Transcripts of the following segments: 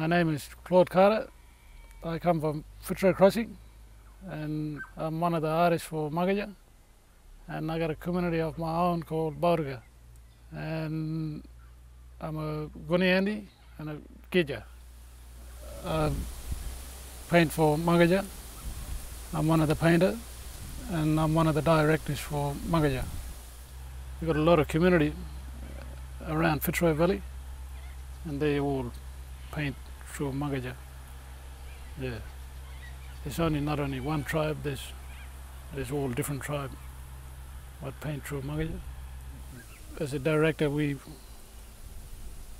My name is Claude Carter. I come from Fitzroy Crossing and I'm one of the artists for Mangkaja. And I got a community of my own called Baurga. And I'm a Gooniyandi and a Gija. I paint for Mangkaja. I'm one of the painters and I'm one of the directors for Mangkaja. We've got a lot of community around Fitzroy Valley and they all paint through Mangkaja. Yeah. There's only not only one tribe, there's there's all different tribe what paint through Mangkaja. As a director we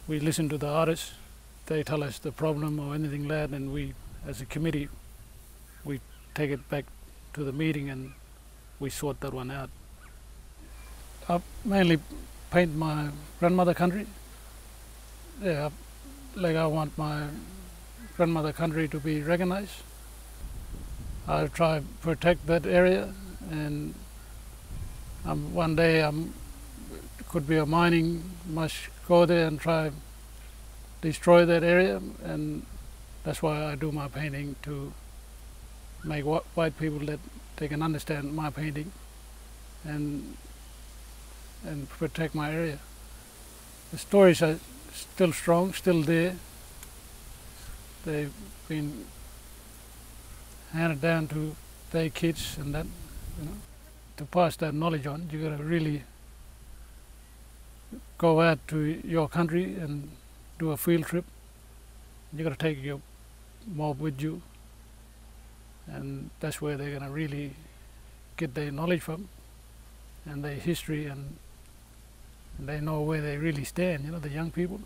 we listen to the artists, they tell us the problem or anything like that and we as a committee we take it back to the meeting and we sort that one out. I mainly paint my grandmother country. Yeah, like I want my grandmother country to be recognized. I'll try protect that area, and um, one day I'm could be a mining must go there and try destroy that area, and that's why I do my painting to make wh- white people that they can understand my painting, and and protect my area. The stories are still strong, still there. They've been handed down to their kids and that, you know. To pass that knowledge on, you gotta really go out to your country and do a field trip. You gotta take your mob with you, and that's where they're gonna really get their knowledge from and their history and and they know where they really stand, you know, the young people.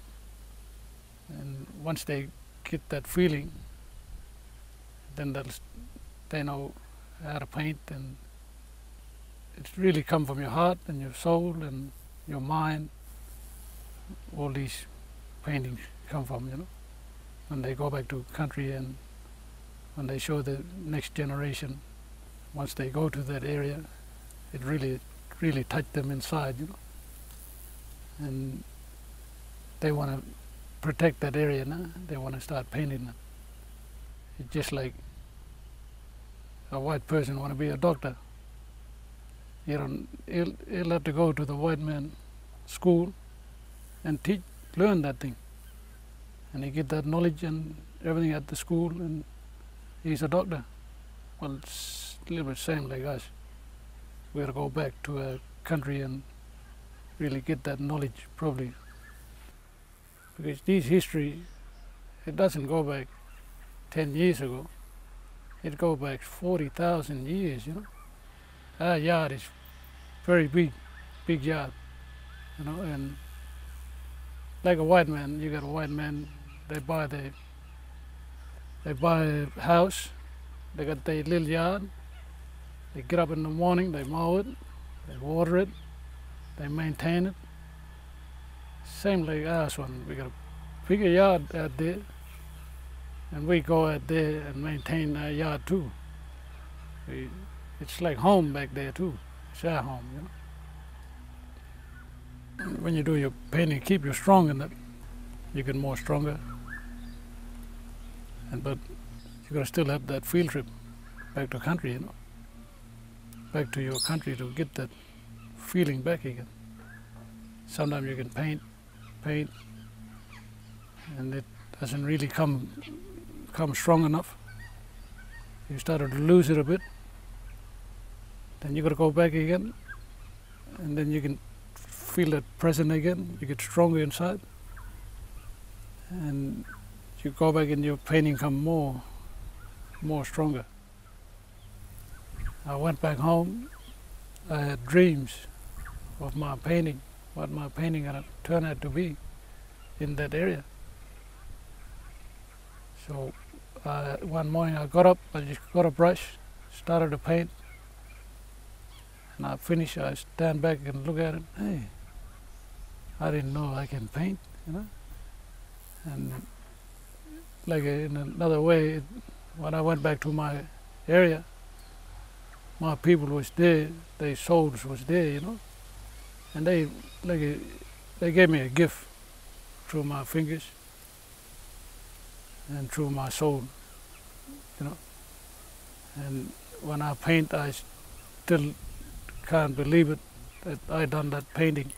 And once they get that feeling, then they'll, they know how to paint, and it's really come from your heart and your soul and your mind. All these paintings come from, you know, when they go back to country and when they show the next generation, once they go to that area, it really, really touched them inside, you know and they want to protect that area now. They want to start painting it. It's just like a white person want to be a doctor. You don't, he'll, he'll have to go to the white man school and teach, learn that thing. And he get that knowledge and everything at the school and he's a doctor. Well, it's a little bit same like us. We got to go back to a country and really get that knowledge probably. Because this history it doesn't go back 10 years ago. It go back 40,000 years you know. Our yard is very big big yard you know and like a white man you got a white man they buy the they buy a house they got their little yard. They get up in the morning they mow it they water it they maintain it. Same like us one. We got a bigger yard out there, and we go out there and maintain our yard too. We, it's like home back there too. It's our home, you know. When you do your painting, keep you strong in it. You get more stronger. And but you gotta still have that field trip back to country, you know. Back to your country to get that feeling back again. Sometimes you can paint, paint, and it doesn't really come come strong enough. You start to lose it a bit. Then you got to go back again, and then you can feel that present again. You get stronger inside, and you go back and your painting come more, more stronger. I went back home. I had dreams of my painting, what my painting gonna turn out to be in that area. So uh, one morning I got up, I just got a brush, started to paint, and I finish. I stand back and look at it. Hey, I didn't know I can paint, you know. And like in another way, when I went back to my area, my people was there, their souls was there, you know and they like they gave me a gift through my fingers and through my soul, you know. And when I paint, I still can't believe it that I done that painting,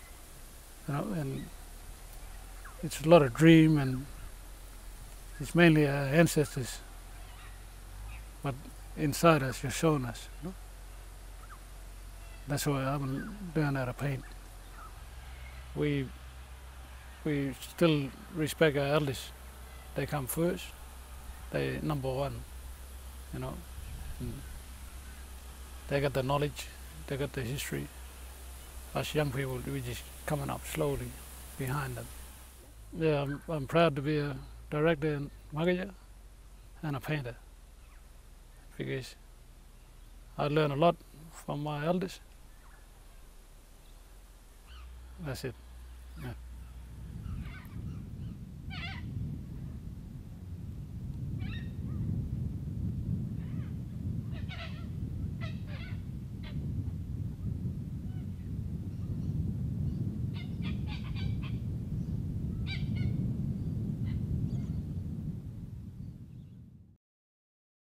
you know. And it's a lot of dream, and it's mainly our ancestors, but inside us, you're showing us. That's why I'm doing how to paint. We we still respect our elders. They come first. They number one, you know. And they got the knowledge. They got the history. Us young people, we just coming up slowly behind them. Yeah, I'm, I'm proud to be a director in Mangkaja and a painter because I learned a lot from my elders. That's it. Yeah.